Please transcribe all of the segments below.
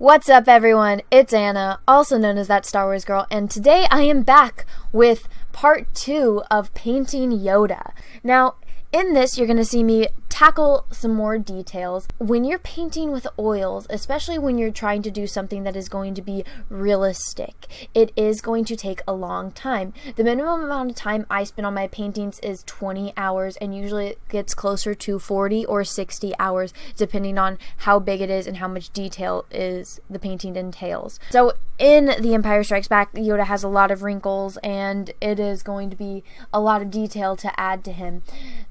What's up, everyone? It's Anna, also known as That Star Wars Girl, and today I am back with part two of painting Yoda. Now, in this, you're going to see me tackle some more details. When you're painting with oils, especially when you're trying to do something that is going to be realistic, it is going to take a long time. The minimum amount of time I spend on my paintings is 20 hours, and usually it gets closer to 40 or 60 hours, depending on how big it is and how much detail is the painting entails. So in The Empire Strikes Back, Yoda has a lot of wrinkles, and it is going to be a lot of detail to add to him.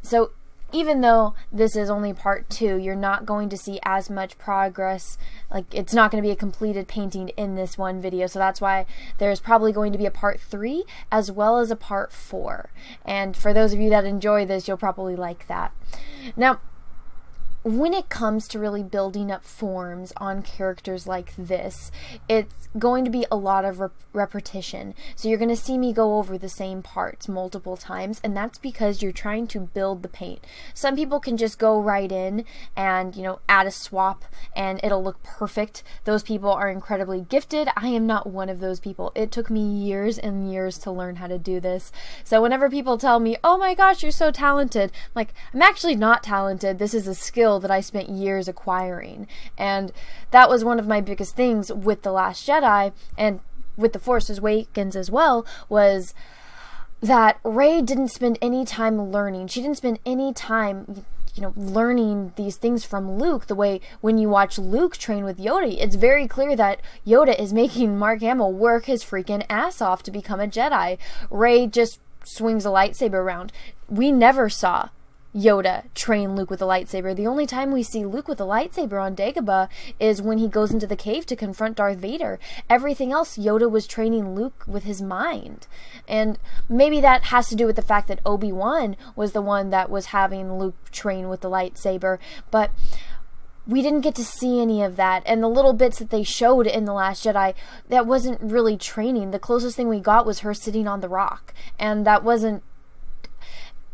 So even though this is only part two, you're not going to see as much progress. Like, it's not going to be a completed painting in this one video. So that's why there's probably going to be a part three as well as a part four. And for those of you that enjoy this, you'll probably like that. Now, when it comes to really building up forms on characters like this, it's going to be a lot of rep repetition. So you're going to see me go over the same parts multiple times, and that's because you're trying to build the paint. Some people can just go right in and, you know, add a swap and it'll look perfect. Those people are incredibly gifted. I am not one of those people. It took me years and years to learn how to do this. So whenever people tell me, oh my gosh, you're so talented, I'm like, I'm actually not talented. This is a skill that I spent years acquiring. And that was one of my biggest things with The Last Jedi and with The Force Awakens as well was that Rey didn't spend any time learning. She didn't spend any time you know, learning these things from Luke the way when you watch Luke train with Yoda, it's very clear that Yoda is making Mark Hamill work his freaking ass off to become a Jedi. Rey just swings a lightsaber around. We never saw Yoda train Luke with a lightsaber. The only time we see Luke with a lightsaber on Dagobah is when he goes into the cave to confront Darth Vader. Everything else, Yoda was training Luke with his mind. And maybe that has to do with the fact that Obi-Wan was the one that was having Luke train with the lightsaber. But we didn't get to see any of that. And the little bits that they showed in The Last Jedi, that wasn't really training. The closest thing we got was her sitting on the rock. And that wasn't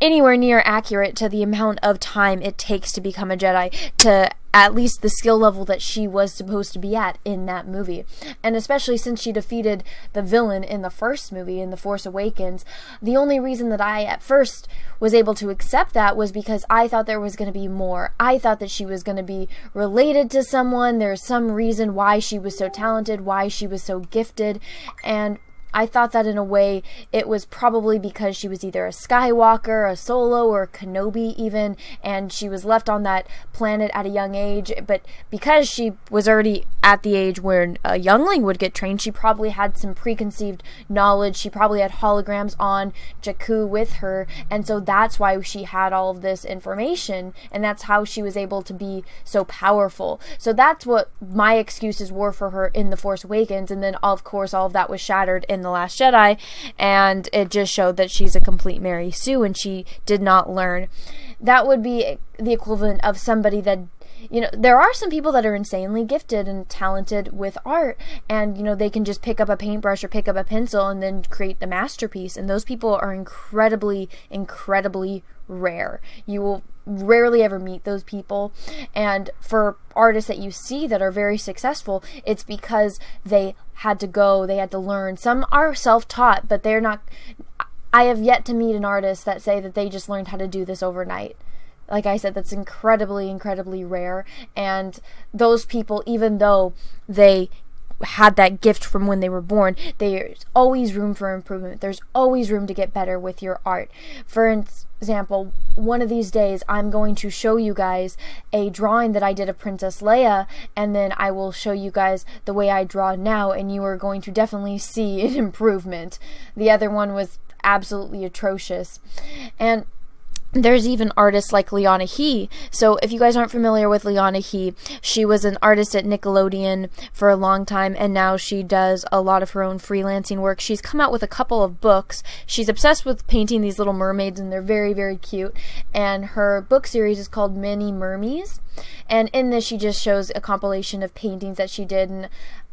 anywhere near accurate to the amount of time it takes to become a Jedi, to at least the skill level that she was supposed to be at in that movie. And especially since she defeated the villain in the first movie, in The Force Awakens, the only reason that I at first was able to accept that was because I thought there was going to be more. I thought that she was going to be related to someone. There's some reason why she was so talented, why she was so gifted, and I thought that in a way it was probably because she was either a Skywalker, a Solo, or a Kenobi even, and she was left on that planet at a young age. But because she was already at the age where a youngling would get trained, she probably had some preconceived knowledge. She probably had holograms on Jakku with her, and so that's why she had all of this information, and that's how she was able to be so powerful. So that's what my excuses were for her in The Force Awakens, and then of course all of that was shattered in the Last Jedi, and it just showed that she's a complete Mary Sue and she did not learn. That would be the equivalent of somebody that you know there are some people that are insanely gifted and talented with art and you know they can just pick up a paintbrush or pick up a pencil and then create the masterpiece and those people are incredibly incredibly rare you will rarely ever meet those people. And for artists that you see that are very successful, it's because they had to go, they had to learn. Some are self taught, but they're not. I have yet to meet an artist that say that they just learned how to do this overnight. Like I said, that's incredibly, incredibly rare. And those people, even though they had that gift from when they were born, there's always room for improvement. There's always room to get better with your art. For example, one of these days I'm going to show you guys a drawing that I did of Princess Leia, and then I will show you guys the way I draw now, and you are going to definitely see an improvement. The other one was absolutely atrocious. And there's even artists like Liana Hee. So if you guys aren't familiar with Liana Hee, she was an artist at Nickelodeon for a long time and now she does a lot of her own freelancing work. She's come out with a couple of books. She's obsessed with painting these little mermaids and they're very very cute and her book series is called Mini Mermies. And in this, she just shows a compilation of paintings that she did and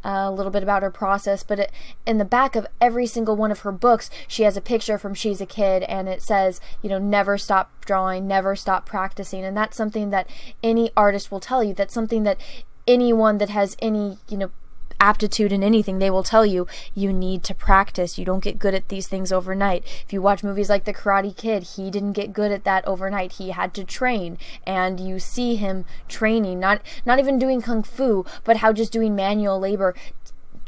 uh, a little bit about her process. But it, in the back of every single one of her books, she has a picture from she's a kid, and it says, you know, never stop drawing, never stop practicing. And that's something that any artist will tell you. That's something that anyone that has any, you know, aptitude in anything, they will tell you you need to practice. You don't get good at these things overnight. If you watch movies like The Karate Kid, he didn't get good at that overnight. He had to train, and you see him training, not not even doing kung fu, but how just doing manual labor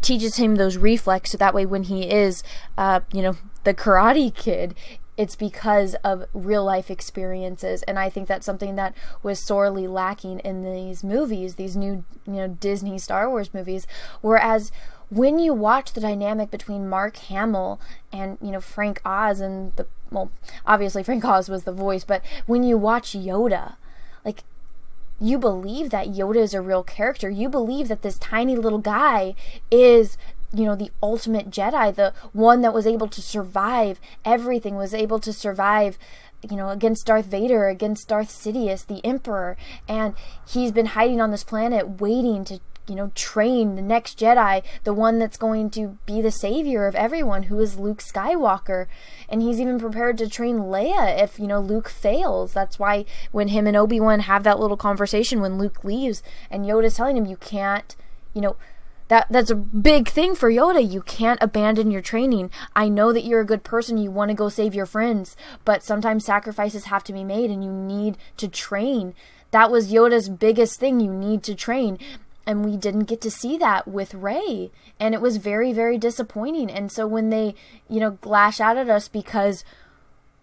teaches him those reflex so that way when he is uh, you know the karate kid it's because of real life experiences and i think that's something that was sorely lacking in these movies these new you know disney star wars movies whereas when you watch the dynamic between mark hamill and you know frank oz and the well obviously frank oz was the voice but when you watch yoda like you believe that Yoda is a real character. You believe that this tiny little guy is you know the ultimate jedi the one that was able to survive everything was able to survive you know against darth vader against darth sidious the emperor. And he's been hiding on this planet waiting to you know train the next jedi the one that's going to be the savior of everyone who is luke skywalker. And he's even prepared to train leia if you know luke fails. That's why when him and obi-wan have that little conversation when luke leaves and yoda's telling him you can't you know that that's a big thing for Yoda. You can't abandon your training. I know that you're a good person, you want to go save your friends, but sometimes sacrifices have to be made and you need to train. That was Yoda's biggest thing. You need to train. And we didn't get to see that with Rey. And it was very, very disappointing. And so when they, you know, lash out at us because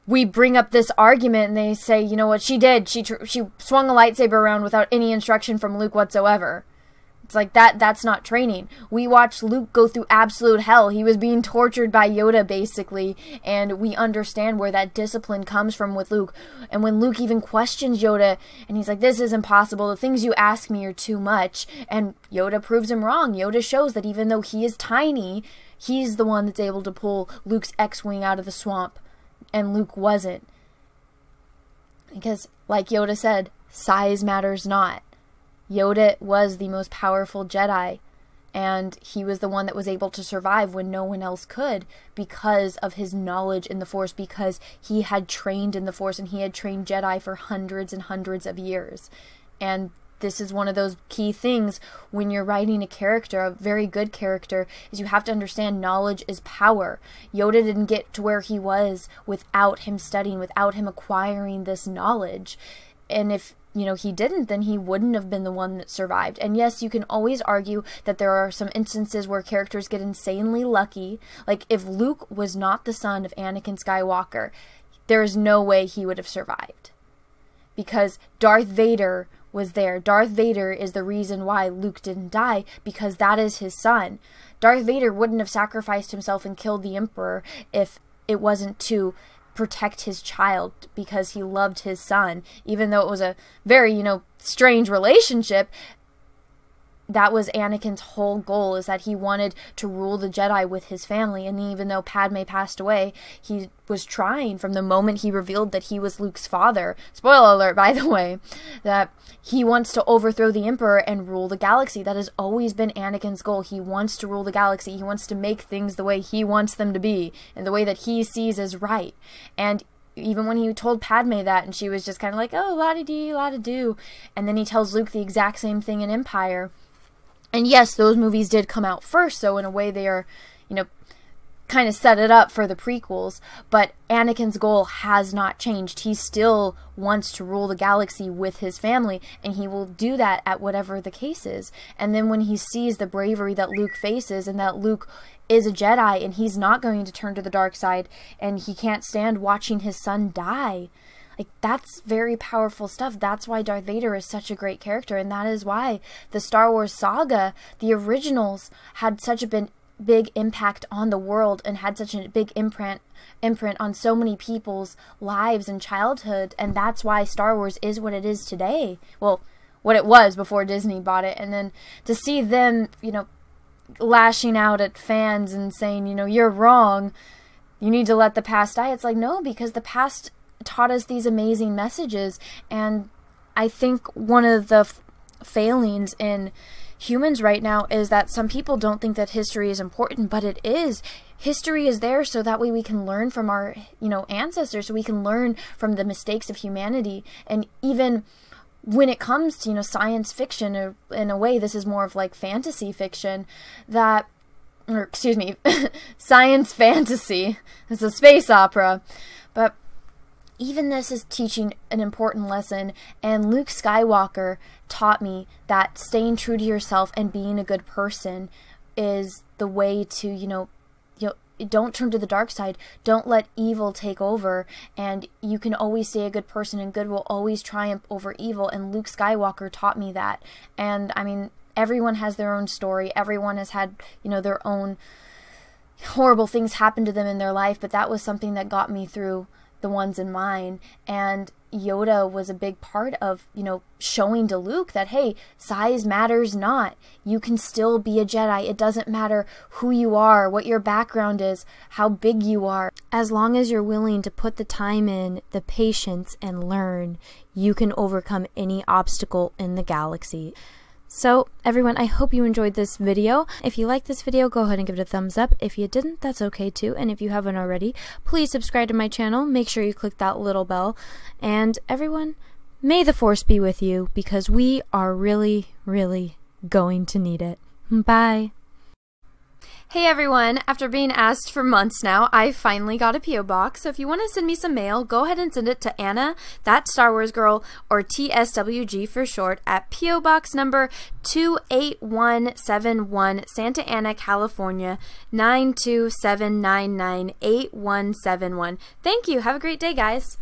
we bring up this argument and they say, you know what, she did. She, tr- she swung a lightsaber around without any instruction from Luke whatsoever it's like that that's not training. We watched Luke go through absolute hell. He was being tortured by Yoda basically, and we understand where that discipline comes from with Luke. And when Luke even questions Yoda and he's like this is impossible. The things you ask me are too much, and Yoda proves him wrong. Yoda shows that even though he is tiny, he's the one that's able to pull Luke's X-wing out of the swamp and Luke wasn't. Because like Yoda said, size matters not. Yoda was the most powerful Jedi, and he was the one that was able to survive when no one else could because of his knowledge in the Force, because he had trained in the Force and he had trained Jedi for hundreds and hundreds of years. And this is one of those key things when you're writing a character, a very good character, is you have to understand knowledge is power. Yoda didn't get to where he was without him studying, without him acquiring this knowledge. And if you know, he didn't, then he wouldn't have been the one that survived. And yes, you can always argue that there are some instances where characters get insanely lucky. Like, if Luke was not the son of Anakin Skywalker, there is no way he would have survived. Because Darth Vader was there. Darth Vader is the reason why Luke didn't die, because that is his son. Darth Vader wouldn't have sacrificed himself and killed the Emperor if it wasn't to protect his child because he loved his son, even though it was a very, you know, strange relationship that was Anakin's whole goal is that he wanted to rule the Jedi with his family. And even though Padme passed away he was trying from the moment he revealed that he was Luke's father. Spoiler alert by the way that he wants to overthrow the emperor and rule the galaxy. That has always been Anakin's goal. He wants to rule the galaxy. He wants to make things the way he wants them to be and the way that he sees as right. And even when he told Padme that, and she was just kind of like, oh, la di dee, la di do. And then he tells Luke the exact same thing in Empire. And yes, those movies did come out first, so in a way they are, you know, kind of set it up for the prequels, but Anakin's goal has not changed. He still wants to rule the galaxy with his family, and he will do that at whatever the case is. And then when he sees the bravery that Luke faces and that Luke is a Jedi and he's not going to turn to the dark side and he can't stand watching his son die, like that's very powerful stuff. That's why Darth Vader is such a great character and that is why the Star Wars saga, the originals had such a big big impact on the world and had such a big imprint imprint on so many people's lives and childhood and that's why Star Wars is what it is today. Well, what it was before Disney bought it and then to see them, you know, lashing out at fans and saying, you know, you're wrong. You need to let the past die. It's like, no, because the past taught us these amazing messages. And I think one of the failings in humans right now is that some people don't think that history is important, but it is. History is there so that way we can learn from our, you know, ancestors, so we can learn from the mistakes of humanity. And even when it comes to you know science fiction or in a way this is more of like fantasy fiction that or excuse me science fantasy it's a space opera but even this is teaching an important lesson and Luke Skywalker taught me that staying true to yourself and being a good person is the way to you know you know don't turn to the dark side. Don't let evil take over. And you can always stay a good person, and good will always triumph over evil. And Luke Skywalker taught me that. And I mean, everyone has their own story. Everyone has had, you know, their own horrible things happen to them in their life. But that was something that got me through the ones in mine. And Yoda was a big part of, you know, showing to Luke that, hey, size matters not. You can still be a Jedi. It doesn't matter who you are, what your background is, how big you are. As long as you're willing to put the time in, the patience, and learn, you can overcome any obstacle in the galaxy. So, everyone, I hope you enjoyed this video. If you liked this video, go ahead and give it a thumbs up. If you didn't, that's okay too. And if you haven't already, please subscribe to my channel. Make sure you click that little bell. And everyone, may the force be with you because we are really, really going to need it. Bye. Hey everyone, after being asked for months now, I finally got a P.O. box. So if you want to send me some mail, go ahead and send it to Anna, that Star Wars girl, or TSWG for short, at P.O. Box number 28171, Santa Ana, California, 927998171. Thank you. Have a great day, guys.